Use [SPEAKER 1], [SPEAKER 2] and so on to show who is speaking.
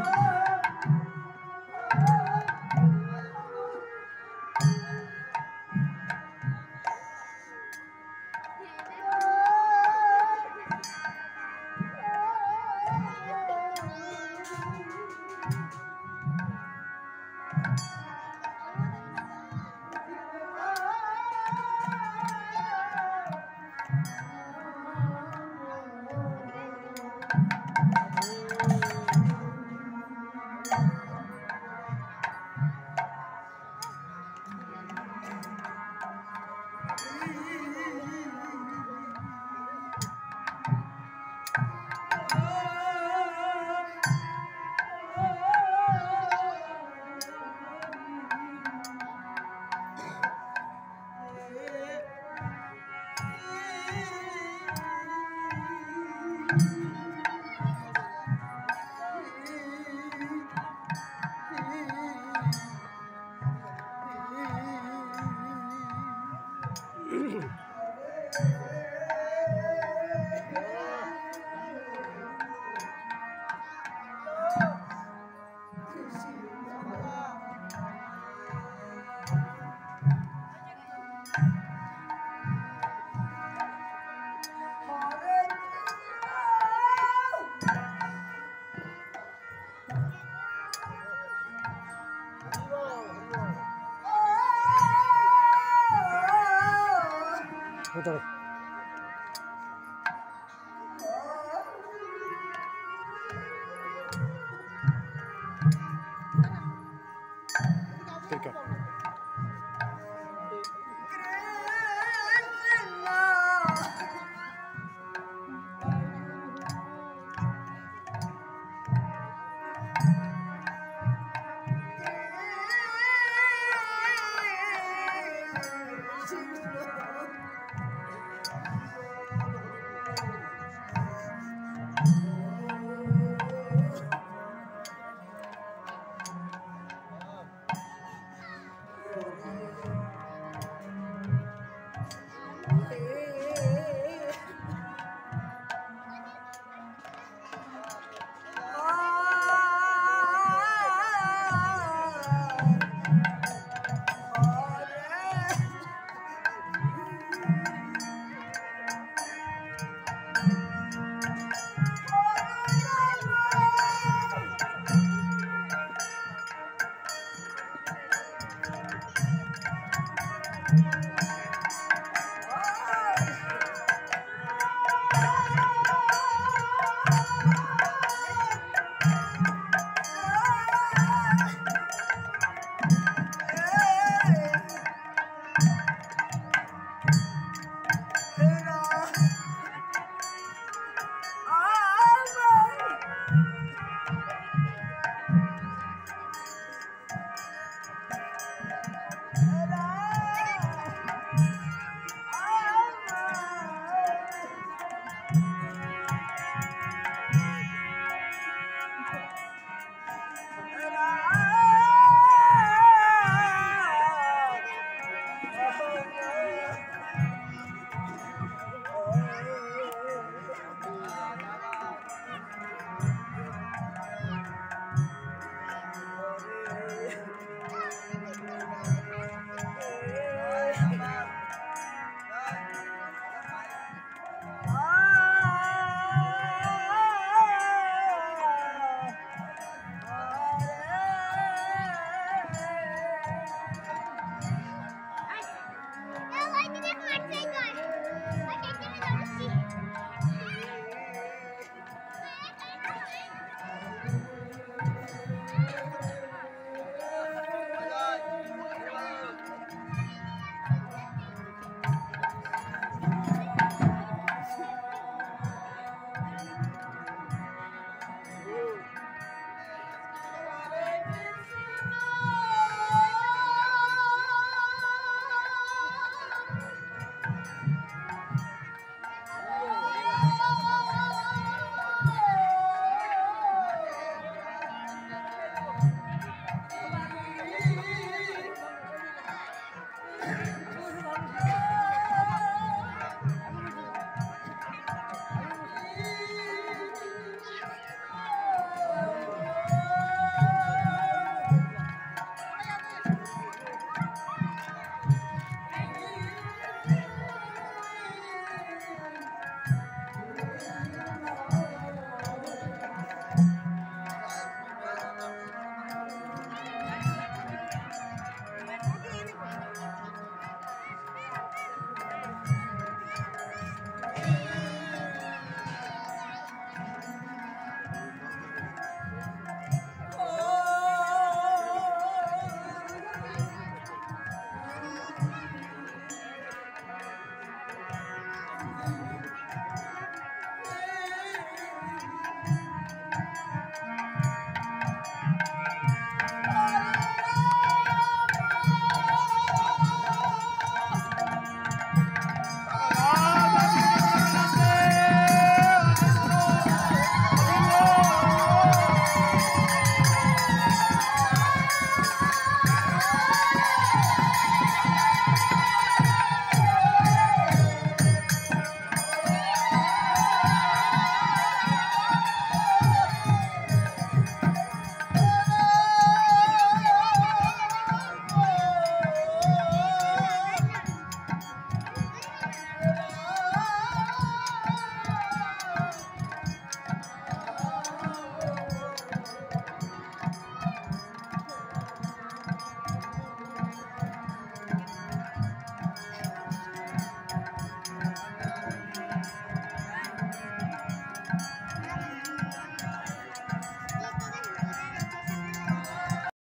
[SPEAKER 1] Oh! ভিতরে